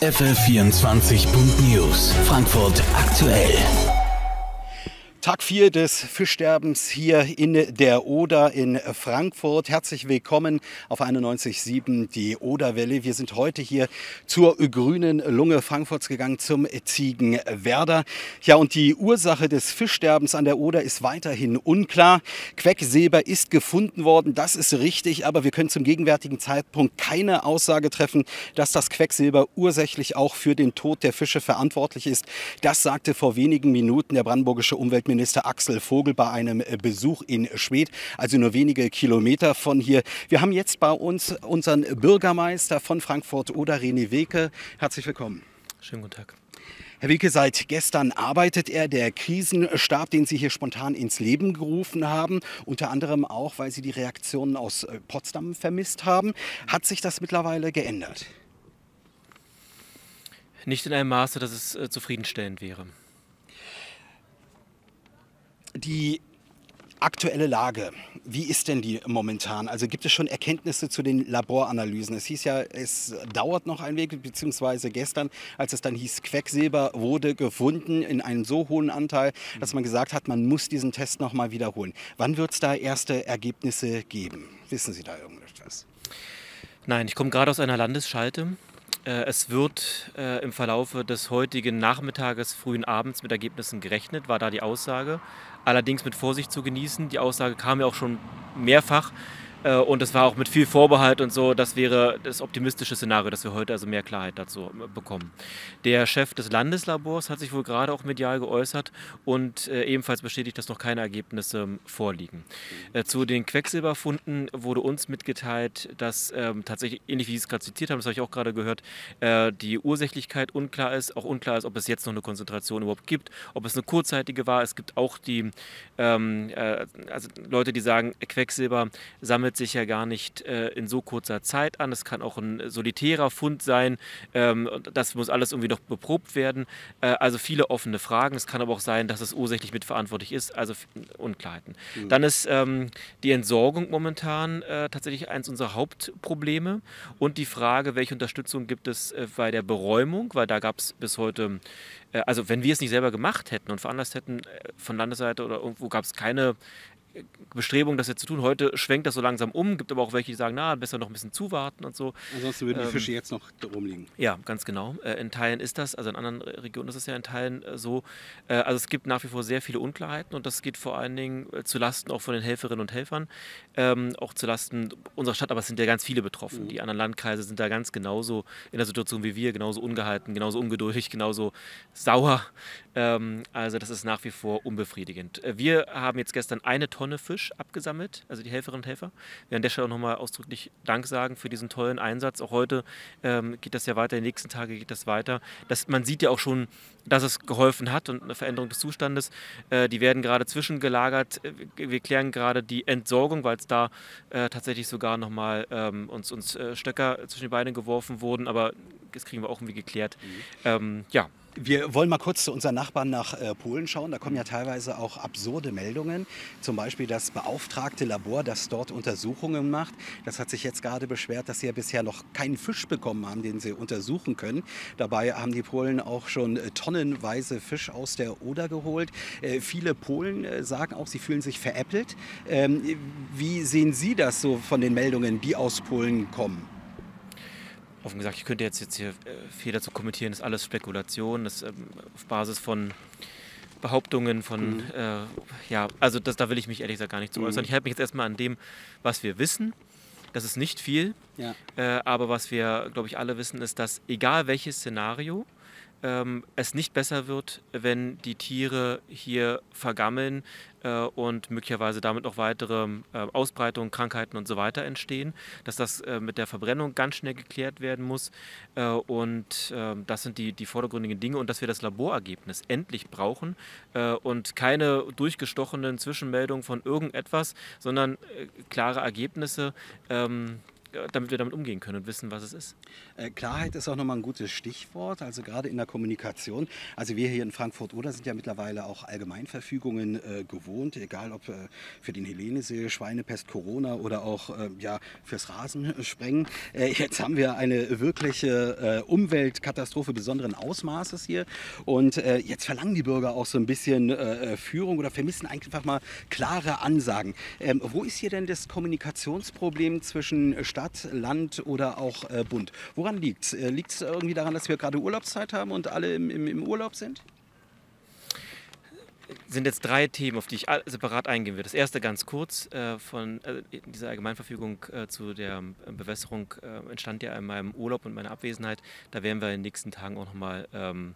FL24.News. Frankfurt aktuell. Tag 4 des Fischsterbens hier in der Oder in Frankfurt. Herzlich willkommen auf 91.7 die Oderwelle. Wir sind heute hier zur grünen Lunge Frankfurts gegangen zum Ziegenwerder. Ja, und die Ursache des Fischsterbens an der Oder ist weiterhin unklar. Quecksilber ist gefunden worden, das ist richtig, aber wir können zum gegenwärtigen Zeitpunkt keine Aussage treffen, dass das Quecksilber ursächlich auch für den Tod der Fische verantwortlich ist. Das sagte vor wenigen Minuten der brandenburgische Umweltminister Umweltminister Axel Vogel bei einem äh, Besuch in Schwedt, also nur wenige Kilometer von hier. Wir haben jetzt bei uns unseren Bürgermeister von Frankfurt oder René Weke. Herzlich willkommen. Schönen guten Tag. Herr Wilke, seit gestern arbeitet er, der Krisenstab, den Sie hier spontan ins Leben gerufen haben, unter anderem auch, weil Sie die Reaktionen aus äh, Potsdam vermisst haben. Hat sich das mittlerweile geändert? Nicht in einem Maße, dass es äh, zufriedenstellend wäre die aktuelle Lage, wie ist denn die momentan? Also gibt es schon Erkenntnisse zu den Laboranalysen? Es hieß ja, es dauert noch ein Weg, beziehungsweise gestern, als es dann hieß, Quecksilber wurde gefunden in einem so hohen Anteil, dass man gesagt hat, man muss diesen Test noch mal wiederholen. Wann wird es da erste Ergebnisse geben? Wissen Sie da irgendetwas? Nein, ich komme gerade aus einer Landesschalte. Äh, es wird äh, im Verlaufe des heutigen Nachmittages, frühen Abends mit Ergebnissen gerechnet, war da die Aussage allerdings mit Vorsicht zu genießen. Die Aussage kam ja auch schon mehrfach. Äh, und es war auch mit viel Vorbehalt und so. Das wäre das optimistische Szenario, dass wir heute also mehr Klarheit dazu äh, bekommen. Der Chef des Landeslabors hat sich wohl gerade auch medial geäußert und äh, ebenfalls bestätigt, dass noch keine Ergebnisse vorliegen. Zu den Quecksilberfunden wurde uns mitgeteilt, dass ähm, tatsächlich, ähnlich wie Sie es gerade zitiert haben, das habe ich auch gerade gehört, die Ursächlichkeit unklar ist. Auch unklar ist, ob es jetzt noch eine Konzentration überhaupt gibt, ob es eine kurzzeitige war. Es gibt auch die ähm, also Leute, die sagen, Quecksilber sammelt sich ja gar nicht äh, in so kurzer Zeit an. Es kann auch ein solitärer Fund sein. Ähm, das muss alles irgendwie noch beprobt werden. Äh, also viele offene Fragen. Es kann aber auch sein, dass es ursächlich mitverantwortlich ist. Also Unklarheiten. Mhm. Dann ist ähm, die Entsorgung momentan äh, tatsächlich eines unserer Hauptprobleme und die Frage, welche Unterstützung gibt es äh, bei der Beräumung, weil da gab es bis heute äh, also wenn wir es nicht selber gemacht hätten und veranlasst hätten äh, von Landesseite oder irgendwo gab es keine Bestrebung, das jetzt zu tun. Heute schwenkt das so langsam um, gibt aber auch welche, die sagen, na, besser noch ein bisschen zuwarten und so. Ansonsten würden die ähm, Fische jetzt noch da rumliegen. Ja, ganz genau. Äh, in Teilen ist das, also in anderen Regionen ist es ja in Teilen äh, so. Äh, also es gibt nach wie vor sehr viele Unklarheiten und das geht vor allen Dingen zu Lasten auch von den Helferinnen und Helfern, ähm, auch zu Lasten unserer Stadt, aber es sind ja ganz viele betroffen. Mhm. Die anderen Landkreise sind da ganz genauso in der Situation wie wir, genauso ungehalten, genauso ungeduldig, genauso sauer. Ähm, also das ist nach wie vor unbefriedigend. Wir haben jetzt gestern eine Tonne Tonne Fisch abgesammelt, also die Helferinnen und Helfer. Wir an der Stelle auch nochmal ausdrücklich Dank sagen für diesen tollen Einsatz. Auch heute ähm, geht das ja weiter, in den nächsten Tagen geht das weiter. Das, man sieht ja auch schon, dass es geholfen hat und eine Veränderung des Zustandes. Äh, die werden gerade zwischengelagert. Äh, wir klären gerade die Entsorgung, weil es da äh, tatsächlich sogar nochmal ähm, uns, uns äh, Stöcker zwischen die Beine geworfen wurden. Aber das kriegen wir auch irgendwie geklärt. Mhm. Ähm, ja. Wir wollen mal kurz zu unseren Nachbarn nach äh, Polen schauen. Da kommen ja teilweise auch absurde Meldungen. Zum Beispiel das beauftragte Labor, das dort Untersuchungen macht. Das hat sich jetzt gerade beschwert, dass sie ja bisher noch keinen Fisch bekommen haben, den sie untersuchen können. Dabei haben die Polen auch schon äh, tonnenweise Fisch aus der Oder geholt. Äh, viele Polen sagen auch, sie fühlen sich veräppelt. Ähm, wie sehen Sie das so von den Meldungen, die aus Polen kommen? Offen gesagt, ich könnte jetzt, jetzt hier äh, viel dazu kommentieren, das ist alles Spekulation, das ähm, auf Basis von Behauptungen von, mhm. äh, ja, also das, da will ich mich ehrlich gesagt gar nicht zu äußern. Mhm. Ich halte mich jetzt erstmal an dem, was wir wissen. Das ist nicht viel, ja. äh, aber was wir, glaube ich, alle wissen, ist, dass egal welches Szenario, ähm, es nicht besser wird, wenn die Tiere hier vergammeln äh, und möglicherweise damit noch weitere äh, Ausbreitungen, Krankheiten und so weiter entstehen, dass das äh, mit der Verbrennung ganz schnell geklärt werden muss äh, und ähm, das sind die, die vordergründigen Dinge und dass wir das Laborergebnis endlich brauchen äh, und keine durchgestochenen Zwischenmeldungen von irgendetwas, sondern äh, klare Ergebnisse. Ähm, damit wir damit umgehen können und wissen, was es ist. Äh, Klarheit ist auch nochmal ein gutes Stichwort, also gerade in der Kommunikation. Also wir hier in Frankfurt oder sind ja mittlerweile auch Allgemeinverfügungen äh, gewohnt, egal ob äh, für den Hellenesee, Schweinepest, Corona oder auch äh, ja, fürs Rasensprengen. Äh, jetzt haben wir eine wirkliche äh, Umweltkatastrophe besonderen Ausmaßes hier und jetzt verlangen die Bürger auch so ein bisschen Führung oder vermissen einfach mal klare Ansagen. Ähm, wo ist hier denn das Kommunikationsproblem zwischen Stadt, Land oder auch Bund? Woran liegt es? Liegt es irgendwie daran, dass wir gerade Urlaubszeit haben und alle im, im, im Urlaub sind? Sind jetzt drei Themen, auf die ich separat eingehen will. Das erste ganz kurz, äh, von äh, dieser Allgemeinverfügung äh, zu der äh, Bewässerung äh, entstand ja in meinem Urlaub und meiner Abwesenheit. Da werden wir in den nächsten Tagen auch nochmal ähm,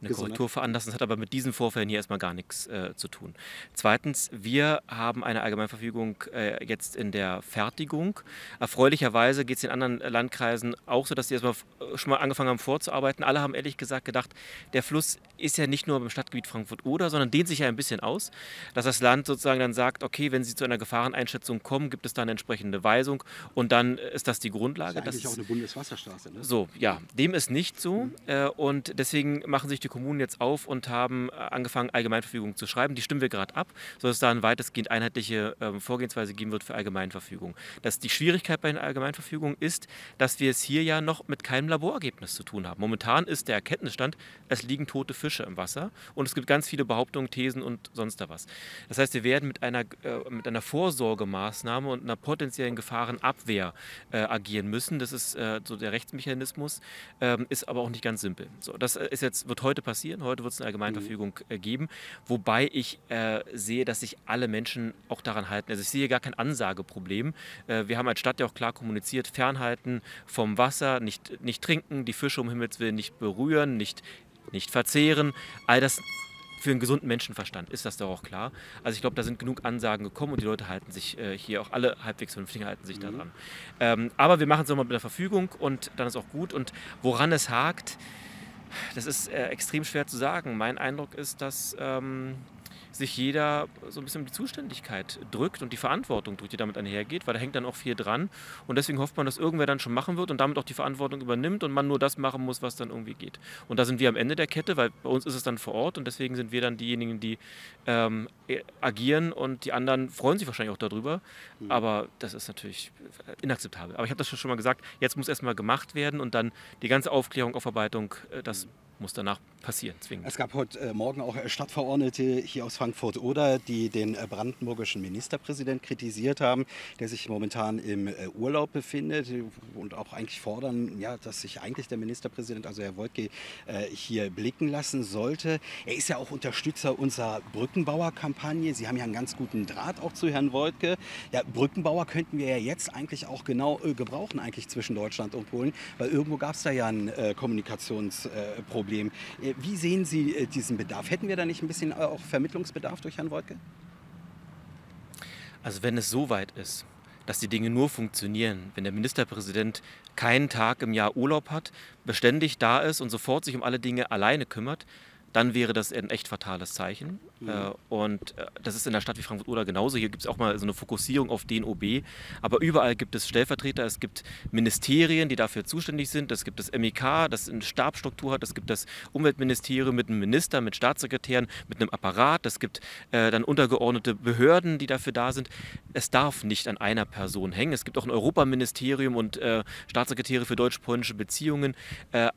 eine Gesondert. Korrektur veranlassen. Das hat aber mit diesen Vorfällen hier erstmal gar nichts äh, zu tun. Zweitens, wir haben eine Allgemeinverfügung äh, jetzt in der Fertigung. Erfreulicherweise geht es in anderen Landkreisen auch so, dass sie erstmal schon mal angefangen haben vorzuarbeiten. Alle haben ehrlich gesagt gedacht, der Fluss ist ja nicht nur im Stadtgebiet Frankfurt-Oder, sondern dehnt sich ja ein bisschen aus. Dass das Land sozusagen dann sagt, okay, wenn Sie zu einer Gefahreneinschätzung kommen, gibt es da eine entsprechende Weisung und dann ist das die Grundlage. Das ist eigentlich das auch eine Bundeswasserstraße. Ne? So, ja, dem ist nicht so. Mhm. und deswegen machen sich die Kommunen jetzt auf und haben äh, angefangen, Allgemeinverfügungen zu schreiben. Die stimmen wir gerade ab, sodass es da eine weitestgehend einheitliche ähm, Vorgehensweise geben wird für Allgemeinverfügung. Das, die Schwierigkeit bei den Allgemeinverfügungen ist, dass wir es hier ja noch mit keinem Laborergebnis zu tun haben. Momentan ist der Erkenntnisstand, es liegen tote Fische im Wasser und es gibt ganz viele Behauptungen, Thesen und sonst da was. Das heißt, wir werden mit einer, äh, mit einer Vorsorgemaßnahme und einer potenziellen Gefahrenabwehr äh, agieren müssen. Das ist äh, so der Rechtsmechanismus, ähm, ist aber auch nicht ganz simpel. So, das äh, ist jetzt, wird heute passieren. Heute wird es eine Allgemeinverfügung mhm. Äh, geben, wobei ich äh, sehe, dass sich alle Menschen auch daran halten. Also ich sehe gar kein Ansageproblem. Wir haben als Stadt ja auch klar kommuniziert, fernhalten vom Wasser, nicht, nicht trinken, die Fische um Himmels Willen nicht berühren, nicht, nicht verzehren. All das für einen gesunden Menschenverstand ist das doch auch klar. Also ich glaube, da sind genug Ansagen gekommen und die Leute halten sich äh, hier auch alle halbwegs vernünftig halten sich mhm. daran. Ähm, aber wir machen es nochmal mit der Verfügung und dann ist auch gut. Und woran es hakt, das ist äh, extrem schwer zu sagen. Mein Eindruck ist, dass ähm, sich jeder so ein bisschen um die Zuständigkeit drückt und die Verantwortung drückt, die damit einhergeht, weil da hängt dann auch viel dran. Und deswegen hofft man, dass irgendwer dann schon machen wird und damit auch die Verantwortung übernimmt und man nur das machen muss, was dann irgendwie geht. Und da sind wir am Ende der Kette, weil bei uns ist es dann vor Ort und deswegen sind wir dann diejenigen, die ähm, agieren und die anderen freuen sich wahrscheinlich auch darüber. Mhm. Aber das ist natürlich inakzeptabel. Aber ich habe das schon mal gesagt, jetzt muss erstmal gemacht werden und dann die ganze Aufklärung, Aufarbeitung, äh, das mhm muss danach passieren, zwingend. Es gab heute äh, Morgen auch äh, Stadtverordnete hier aus Frankfurt-Oder, die den äh, brandenburgischen Ministerpräsident kritisiert haben, der sich momentan im Urlaub befindet und auch eigentlich fordern, ja, dass sich eigentlich der Ministerpräsident, also Herr Wolke, hier blicken lassen sollte. Er ist ja auch Unterstützer unserer Brückenbauerkampagne. Sie haben ja einen ganz guten Draht auch zu Herrn Wolke. Ja, Brückenbauer könnten wir ja jetzt eigentlich auch genau gebrauchen, eigentlich zwischen Deutschland und Polen, weil irgendwo gab es da ja ein Kommunikationsproblem. Problem. Äh, wie sehen Sie äh, diesen Bedarf? Hätten wir da nicht ein bisschen auch Vermittlungsbedarf durch Herrn Wolke? Also wenn es so weit ist, dass die Dinge nur funktionieren, wenn der Ministerpräsident keinen Tag im Jahr Urlaub hat, beständig da ist und sofort sich um alle Dinge alleine kümmert, dann wäre das ein echt fatales Zeichen. Mhm. Äh, und äh, das ist in der Stadt wie Frankfurt-Oder genauso. Hier gibt es auch mal so eine Fokussierung auf den OB. Aber überall gibt es Stellvertreter, es gibt Ministerien, die dafür zuständig sind. Es gibt das MEK, das eine Stabstruktur hat. Es gibt das Umweltministerium mit einem Minister, mit Staatssekretären, mit einem Apparat. Es gibt äh, dann untergeordnete Behörden, die dafür da sind. Es darf nicht an einer Person hängen. Es gibt auch ein Europaministerium und Staatssekretäre für deutsch-polnische Beziehungen.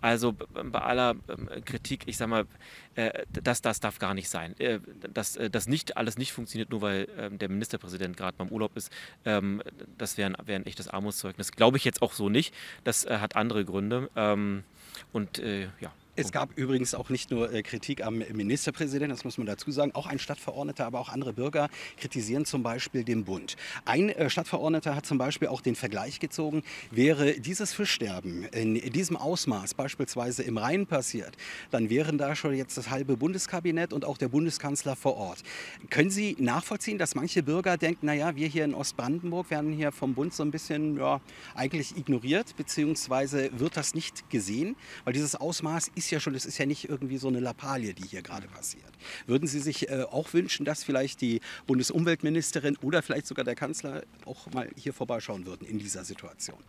Also bei aller ähm, Kritik, ich sage mal, äh, das, das darf gar nicht sein. Äh, dass das nicht alles nicht funktioniert, nur weil ähm, der Ministerpräsident gerade beim Urlaub ist, ähm, das wäre ein, wär ein echtes Armutszeugnis. Glaube ich jetzt auch so nicht. Das äh, hat andere Gründe. Ähm, und ja. Es gab übrigens auch nicht nur äh, Kritik am Ministerpräsidenten, das muss man dazu sagen, auch ein Stadtverordneter, aber auch andere Bürger kritisieren zum Beispiel den Bund. Ein äh, Stadtverordneter hat zum Beispiel auch den Vergleich gezogen, wäre dieses Fischsterben in diesem Ausmaß beispielsweise im Rhein passiert, dann wären da schon jetzt das halbe Bundeskabinett und auch der Bundeskanzler vor Ort. Können Sie nachvollziehen, dass manche Bürger denken, naja, wir hier in Ostbrandenburg werden hier vom Bund so ein bisschen ja, eigentlich ignoriert, beziehungsweise wird das nicht gesehen, weil dieses Ausmaß ist ja schon, es ist ja nicht irgendwie so eine Lappalie, die hier gerade passiert. Würden Sie sich äh, auch wünschen, dass vielleicht die Bundesumweltministerin oder vielleicht sogar der Kanzler auch mal hier vorbeischauen würden in dieser Situation?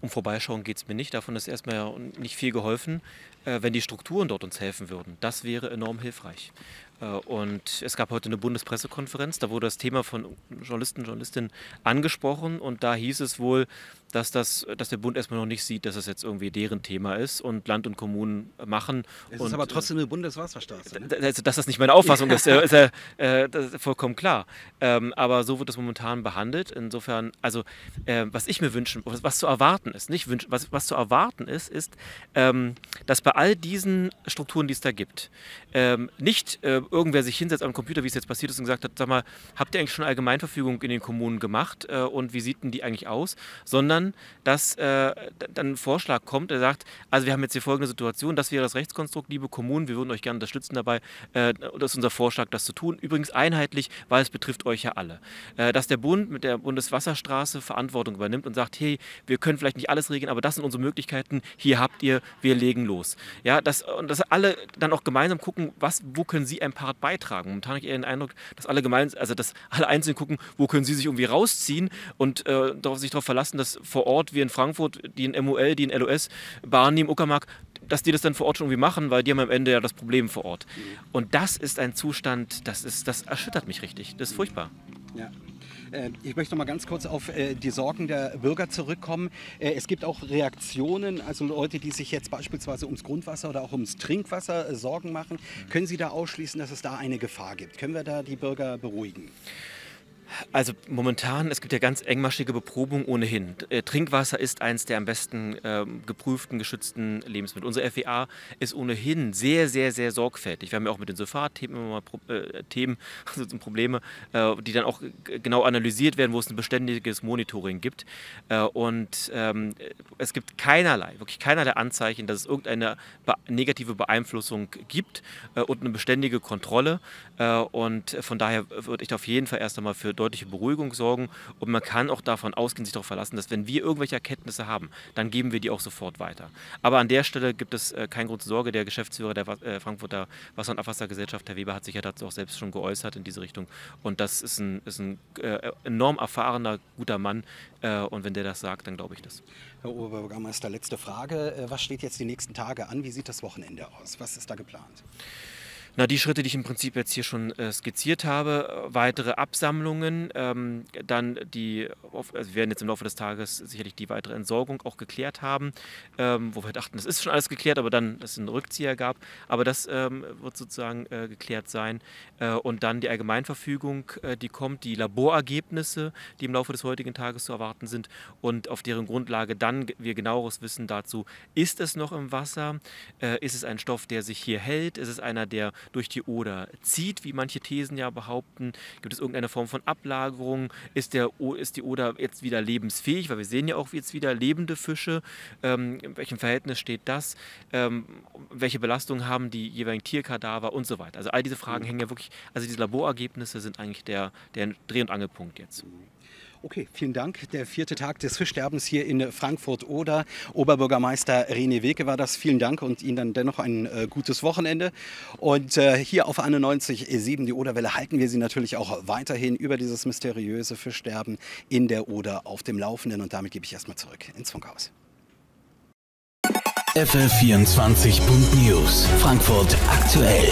Um Vorbeischauen geht es mir nicht. Davon ist erstmal nicht viel geholfen. Äh, wenn die Strukturen dort uns helfen würden, das wäre enorm hilfreich. Äh, und es gab heute eine Bundespressekonferenz, da wurde das Thema von Journalisten und Journalistinnen angesprochen und da hieß es wohl, dass, das, dass der Bund erstmal noch nicht sieht, dass es jetzt irgendwie deren Thema ist und Land und Kommunen machen. Es und, ist aber trotzdem eine Bundeswasserstraße. Ne? Dass das nicht meine Auffassung ist, äh, ist, äh, ist vollkommen klar. Ähm, aber so wird es momentan behandelt. Insofern, also äh, was ich mir wünschen, was, was, zu erwarten ist, nicht wünschen, was, was zu erwarten ist, ist, ähm, dass bei all diesen Strukturen, die es da gibt, ähm, nicht äh, irgendwer sich hinsetzt am Computer, wie es jetzt passiert ist, und gesagt hat, sag mal, habt ihr eigentlich schon Allgemeinverfügung in den Kommunen gemacht äh, und wie sieht denn die eigentlich aus, sondern dass äh, dann ein Vorschlag kommt, der sagt, also wir haben jetzt hier folgende Situation, das wäre das Rechtskonstrukt, liebe Kommunen, wir würden euch gerne unterstützen dabei, äh, das ist unser Vorschlag, das zu tun. Übrigens einheitlich, weil es betrifft euch ja alle. Äh, dass der Bund mit der Bundeswasserstraße Verantwortung übernimmt und sagt, hey, wir können vielleicht nicht alles regeln, aber das sind unsere Möglichkeiten, hier habt ihr, wir legen los. Ja, dass, und dass alle dann auch gemeinsam gucken, was, wo können sie ein Part beitragen. Momentan habe ich eher den Eindruck, dass alle gemeinsam, also dass alle einzeln gucken, wo können sie sich irgendwie rausziehen und äh, sich darauf verlassen, dass vor Ort wie in Frankfurt die in MOL, die in LOS, Barney im Uckermark, dass die das dann vor Ort schon irgendwie machen, weil die haben am Ende ja das Problem vor Ort. Und das ist ein Zustand, das, ist, das erschüttert mich richtig. Das ist furchtbar. Ja. Äh, ich möchte noch mal ganz kurz auf äh, die Sorgen der Bürger zurückkommen. Äh, es gibt auch Reaktionen, also Leute, die sich jetzt beispielsweise ums Grundwasser oder auch ums Trinkwasser Sorgen machen. Können Sie da ausschließen, dass es da eine Gefahr gibt? Können wir da die Bürger beruhigen? Also momentan, es gibt ja ganz engmaschige Beprobung ohnehin. Äh, Trinkwasser ist eines der am besten äh, geprüften, geschützten Lebensmittel. Unsere FEA ist ohnehin sehr, sehr, sehr sorgfältig. Wir haben ja auch mit den Sulfat-Themen immer mal äh, Themen, also Probleme, äh, die dann auch genau analysiert werden, wo es ein beständiges Monitoring gibt. Äh, und ähm, es gibt keinerlei, wirklich keinerlei Anzeichen, dass es irgendeine be negative Beeinflussung gibt äh, und eine beständige Kontrolle. und von daher würde ich auf jeden Fall erst einmal für deutliche Beruhigung sorgen. Und man kann auch davon ausgehen, sich darauf verlassen, dass wenn wir irgendwelche Erkenntnisse haben, dann geben wir die auch sofort weiter. Aber an der Stelle gibt es äh, keine große Sorge. Der Geschäftsführer der äh, Frankfurter Wasser- und Abwassergesellschaft, Herr Weber, hat sich ja dazu auch selbst schon geäußert in diese Richtung. Und das ist ein, ist ein äh, enorm erfahrener, guter Mann. Äh, und wenn der das sagt, dann glaube ich das. Herr Oberbürgermeister, letzte Frage. Äh, was steht jetzt die nächsten Tage an? Wie sieht das Wochenende aus? Was ist da geplant? Na, die Schritte, die ich im Prinzip jetzt hier schon äh, skizziert habe, äh, weitere Absammlungen, ähm, dann die, also wir werden jetzt im Laufe des Tages sicherlich die weitere Entsorgung auch geklärt haben, ähm, wo wir dachten, das ist schon alles geklärt, aber dann es einen Rückzieher gab. Aber das ähm, wird sozusagen äh, geklärt sein. Äh, und dann die Allgemeinverfügung, äh, die kommt, die Laborergebnisse, die im Laufe des heutigen Tages zu erwarten sind und auf deren Grundlage dann wir genaueres Wissen dazu, ist es noch im Wasser, äh, ist es ein Stoff, der sich hier hält, ist es einer, der durch die Oder zieht, wie manche Thesen ja behaupten? Gibt es irgendeine Form von Ablagerung? Ist, der, ist die Oder jetzt wieder lebensfähig? Weil wir sehen ja auch jetzt wieder lebende Fische. Ähm, in welchem Verhältnis steht das? Ähm, welche Belastungen haben die jeweiligen Tierkadaver und so weiter? Also all diese Fragen hängen ja wirklich, also diese Laborergebnisse sind eigentlich der, der Dreh- und Angelpunkt jetzt. Okay, vielen Dank. Der vierte Tag des Fischsterbens hier in Frankfurt-Oder. Oberbürgermeister René Weke war das. Vielen Dank und Ihnen dann dennoch ein äh, gutes Wochenende. Und äh, hier auf 91.7 die Oderwelle halten wir Sie natürlich auch weiterhin über dieses mysteriöse Fischsterben in der Oder auf dem Laufenden. Und damit gebe ich erstmal zurück ins Funkhaus. FL24.News Frankfurt aktuell.